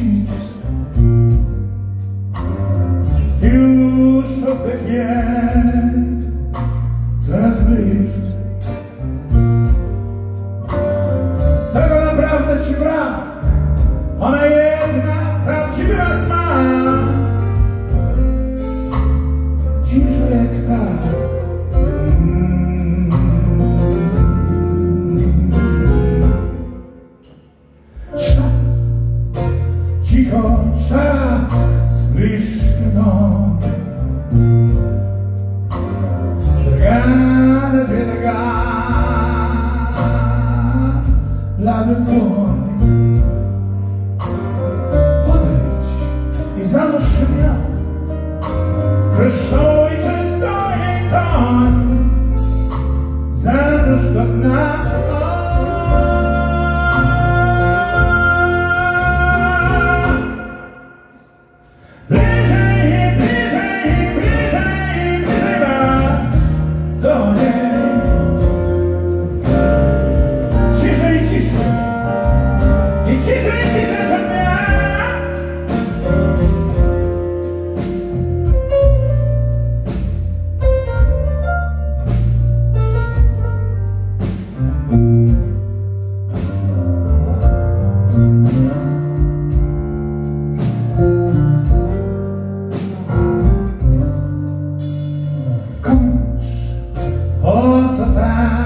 You Już odechnie Says zbyt Вікони подивіч і заношення в кришо. Coach, what's the time?